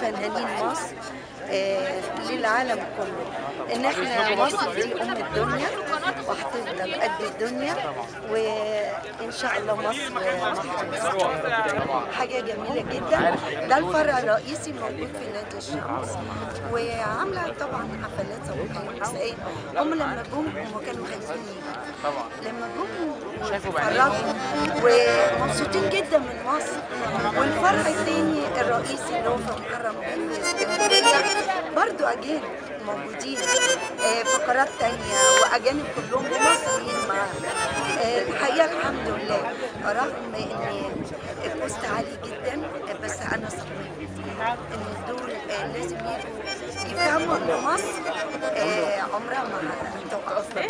فنانين مصر آه، للعالم كله. إن إحنا مصر دي ام الدنيا. وهتفضل قد الدنيا وإن شاء الله مصر حاجة جميلة جدا. ده الفرع الرئيسي موجود في نادي الشمس وعاملة طبعا حفلات صباحيه هم لما جم هم كانوا خايفين يجوا. لما جم اتفرجوا ومبسوطين جدا من مصر. والفرع الثاني الرئيسي اللي هو في مكرم برضو أجانب موجودين. آه، فقرات تانية واجانب كلهم ومصريين معاهم آه، الحقيقة الحمد لله. رغم ان الكوست عالي جدا بس أنا صممت إن دول آه، لازم يفهموا إن مصر آه، عمرها ما هتقف.